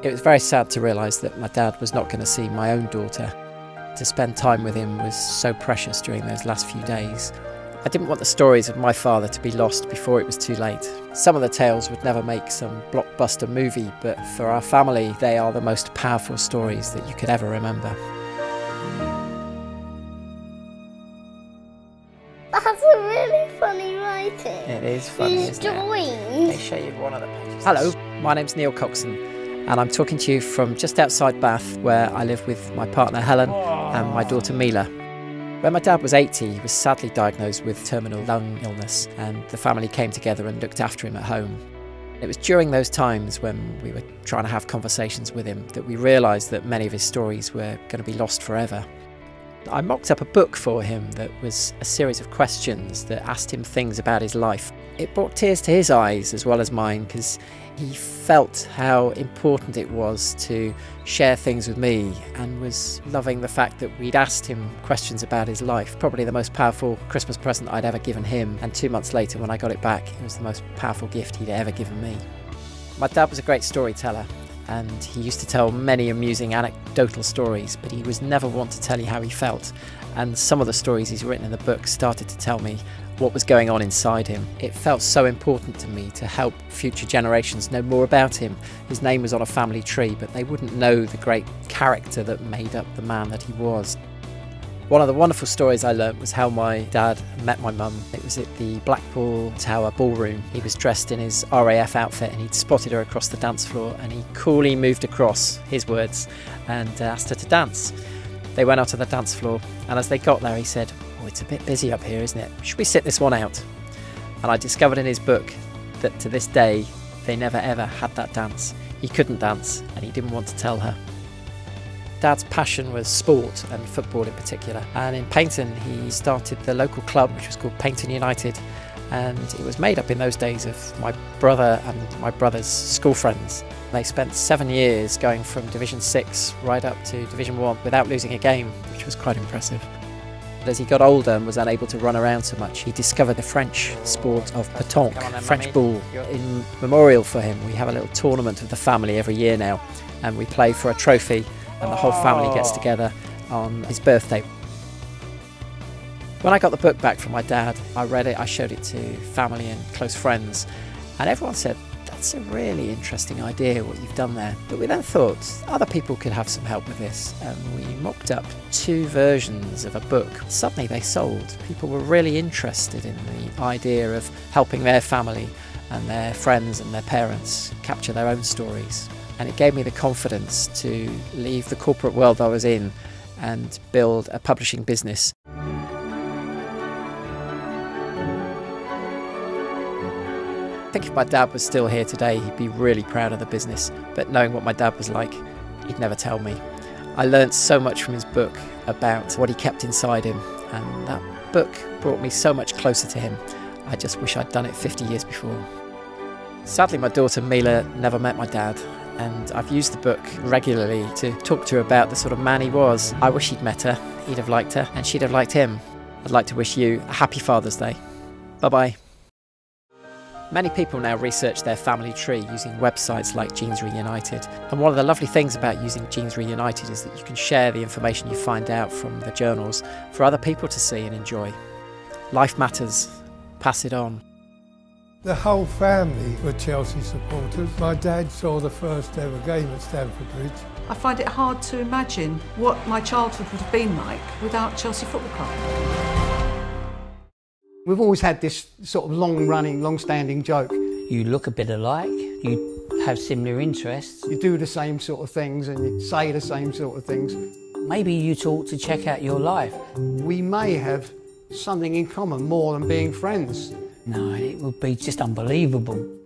It was very sad to realise that my dad was not going to see my own daughter. To spend time with him was so precious during those last few days. I didn't want the stories of my father to be lost before it was too late. Some of the tales would never make some blockbuster movie, but for our family, they are the most powerful stories that you could ever remember. That's a really funny writing. It is funny, These isn't it? Let me show you one of the pages. Hello, my name's Neil Coxon, and I'm talking to you from just outside Bath, where I live with my partner Helen and my daughter Mila. When my dad was 80, he was sadly diagnosed with terminal lung illness, and the family came together and looked after him at home. It was during those times when we were trying to have conversations with him that we realised that many of his stories were going to be lost forever. I mocked up a book for him that was a series of questions that asked him things about his life. It brought tears to his eyes as well as mine because he felt how important it was to share things with me and was loving the fact that we'd asked him questions about his life. Probably the most powerful Christmas present I'd ever given him. And two months later, when I got it back, it was the most powerful gift he'd ever given me. My dad was a great storyteller and he used to tell many amusing anecdotal stories, but he was never one to tell you how he felt. And some of the stories he's written in the book started to tell me what was going on inside him. It felt so important to me to help future generations know more about him. His name was on a family tree, but they wouldn't know the great character that made up the man that he was. One of the wonderful stories I learnt was how my dad met my mum. It was at the Blackpool Tower ballroom. He was dressed in his RAF outfit and he'd spotted her across the dance floor and he coolly moved across, his words, and uh, asked her to dance. They went out to the dance floor and as they got there he said, Oh, it's a bit busy up here, isn't it? Should we sit this one out? And I discovered in his book that to this day they never ever had that dance. He couldn't dance and he didn't want to tell her. Dad's passion was sport and football in particular. And in Paignton, he started the local club, which was called Paignton United. And it was made up in those days of my brother and my brother's school friends. They spent seven years going from Division 6 right up to Division 1 without losing a game, which was quite impressive. But as he got older and was unable to run around so much, he discovered the French sport of pétanque, Come on then, French ball. In memorial for him, we have a little tournament of the family every year now, and we play for a trophy, and the whole family gets oh. together on his birthday. When I got the book back from my dad, I read it, I showed it to family and close friends, and everyone said, That's a really interesting idea what you've done there. But we then thought other people could have some help with this, and we mocked up two versions of a book. Suddenly they sold. People were really interested in the idea of helping their family and their friends and their parents capture their own stories. And it gave me the confidence to leave the corporate world I was in and build a publishing business I think if my dad was still here today, he'd be really proud of the business. But knowing what my dad was like, he'd never tell me. I learnt so much from his book about what he kept inside him, and that book brought me so much closer to him. I just wish I'd done it 50 years before. Sadly, my daughter Mila never met my dad, and I've used the book regularly to talk to her about the sort of man he was. I wish he'd met her, he'd have liked her, and she'd have liked him. I'd like to wish you a happy Father's Day. Bye bye. Many people now research their family tree using websites like Genes Reunited. And one of the lovely things about using Genes Reunited is that you can share the information you find out from the journals for other people to see and enjoy. Life matters. Pass it on. The whole family were Chelsea supporters. My dad saw the first ever game at Stamford Bridge. I find it hard to imagine what my childhood would have been like without Chelsea Football Club. We've always had this sort of long running, long standing joke. You look a bit alike, you have similar interests. You do the same sort of things and you say the same sort of things. Maybe you ought to check out your life. We may have something in common more than being friends. No, it would be just unbelievable.